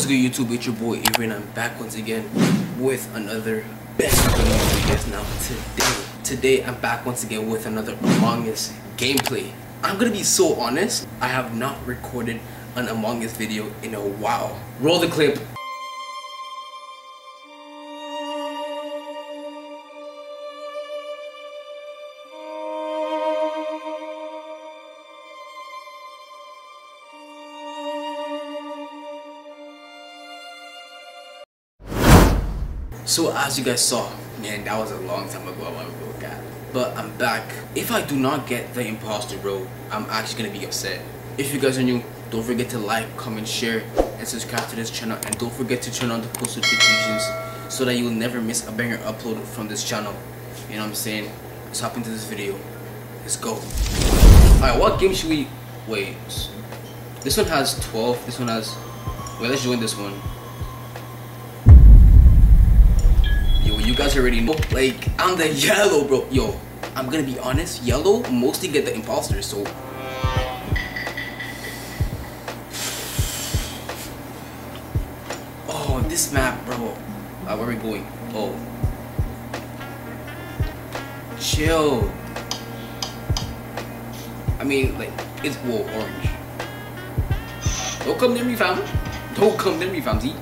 What's good YouTube, it's your boy and I'm back once again with another best video for you guys now today. Today I'm back once again with another Among Us gameplay. I'm gonna be so honest, I have not recorded an Among Us video in a while. Roll the clip. So as you guys saw, man, that was a long time ago I want to go God. But I'm back. If I do not get the imposter, bro, I'm actually gonna be upset. If you guys are new, don't forget to like, comment, share, and subscribe to this channel. And don't forget to turn on the post notifications so that you will never miss a banger upload from this channel. You know what I'm saying? Let's hop into this video. Let's go. Alright, what game should we... Wait. This one has 12. This one has... Wait, let's join this one. You guys already know. Like, I'm the yellow, bro. Yo, I'm gonna be honest. Yellow mostly get the imposters, so. Oh, this map, bro. Uh, where are we going? Oh. Chill. I mean, like, it's, whoa, orange. Don't come near me, fam. Don't come near me, fam. See?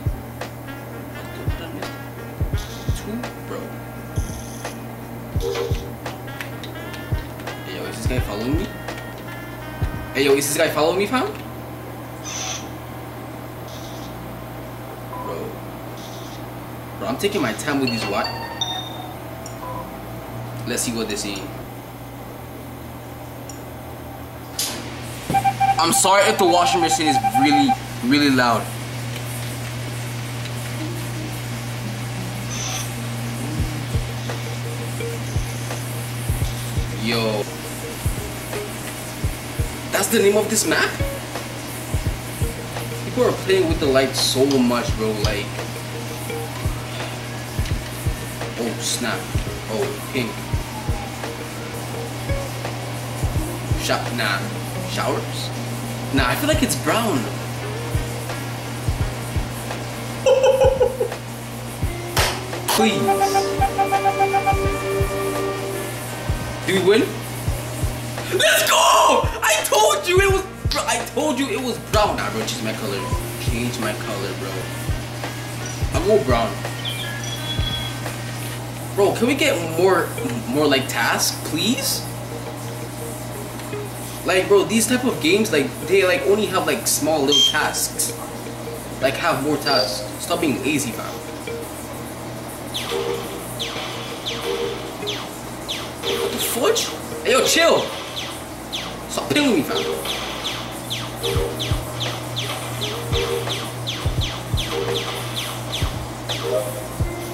Guy following me? Hey yo, is this guy following me, fam? Bro. Bro, I'm taking my time with this what? Let's see what they see. I'm sorry if the washing machine is really, really loud. Yo. That's the name of this map? People are playing with the lights so much, bro. Like. Oh, snap. Oh, pink. Shop. Nah. Showers? Nah, I feel like it's brown. Please. Do we win? Let's go! I told you it was. Bro, I told you it was brown. Nah, bro, change my color. Change my color, bro. I'll go brown. Bro, can we get more, more like tasks, please? Like, bro, these type of games, like, they like only have like small little tasks. Like, have more tasks. Stop being lazy, fam. What the fudge? Hey, yo, chill. Stop playing with.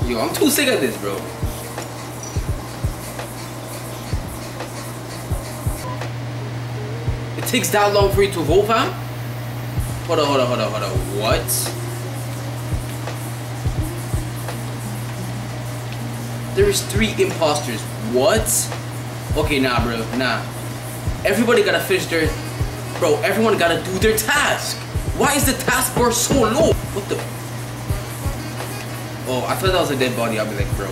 Yo, I'm too sick of this, bro. It takes that long for you to vote, fam? Hold on, hold on, hold on, hold on. What? There's three imposters. What? Okay, nah, bro. Nah. Everybody gotta finish their... Bro, everyone gotta do their task. Why is the task bar so low? What the... Oh, I thought that was a dead body. I'll be like, bro.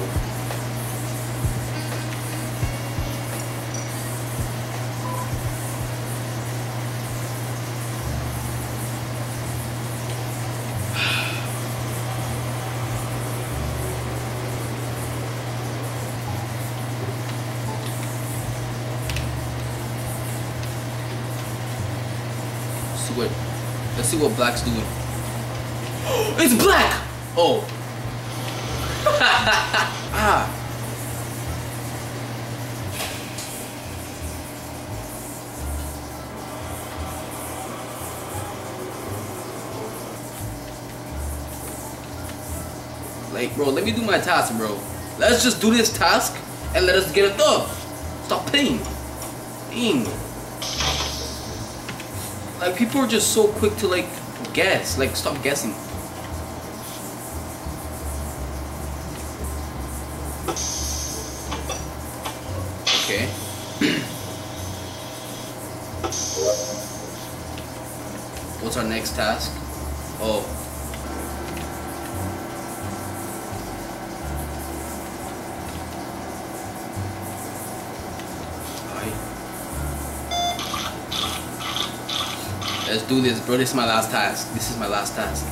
See what let's see what black's doing. it's black! Oh. ah. Like, bro, let me do my task, bro. Let's just do this task and let us get it done. Stop playing. Dang. Like people are just so quick to like guess. Like stop guessing. Okay. What's our next task? Oh. Let's do this, bro. This is my last task. This is my last task.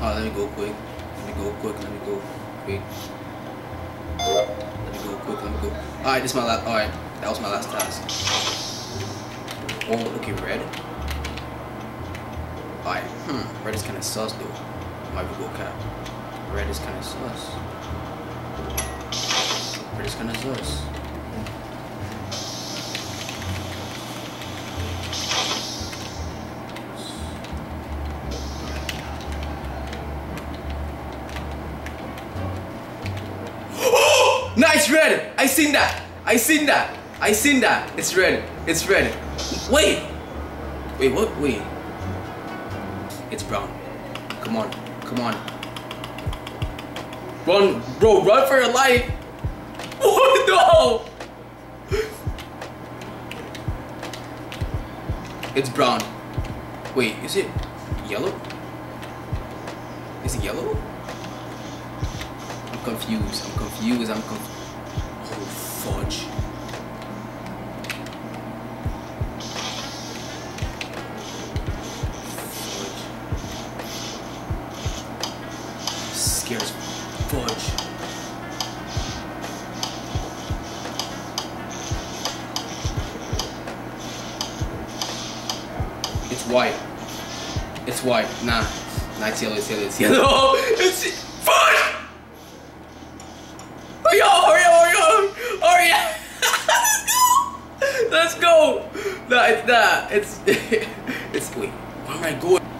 Oh, let me go quick. Let me go quick. Let me go quick. Let me go quick. Let me go. Alright, this is my last. Alright, that was my last task. Oh, okay, red. Alright, hmm. Red is kind of sus though. My Google cap. Red is kind of sus. Red is kind of sus. nice red! I seen that! I seen that! I seen that! It's red. It's red. Wait! Wait, what? Wait. It's brown. Come on. Come on. Run, bro, run for your life! Oh no! It's brown. Wait, is it yellow? Is it yellow? I'm confused. I'm confused. I'm confused. Oh, fudge. Fudge. Scares fudge. It's white. It's white. Nah. Nah, it's yellow. It's yellow. It's yellow. It's fudge. Hurry up! Hurry up! Hurry up! Hurry up! Let's go! Let's go! No, it's not. It's it's wait. Where am I going?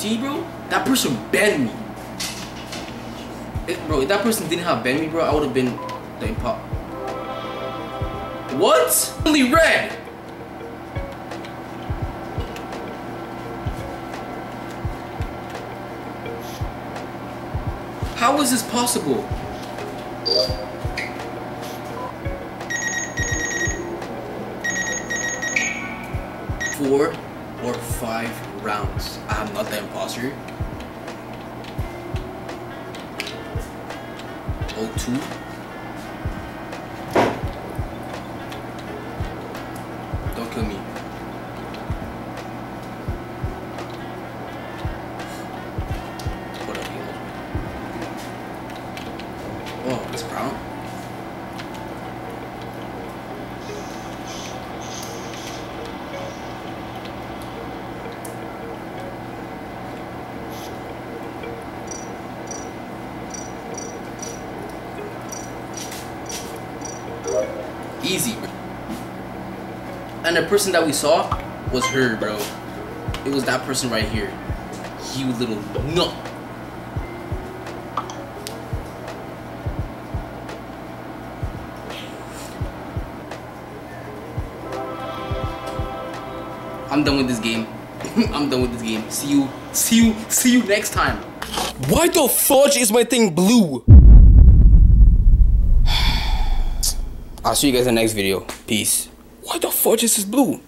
See, bro? That person banned me. It- bro, if that person didn't have banned me, bro, I would have been the impo. What? Only red. How is this possible? Four or five rounds. I'm not the imposter. Oh two. Easy. And the person that we saw was her, bro. It was that person right here. You little nut. I'm done with this game. I'm done with this game. See you, see you, see you next time. Why the fudge is my thing blue? I'll see you guys in the next video. Peace. Why the fudge is this blue?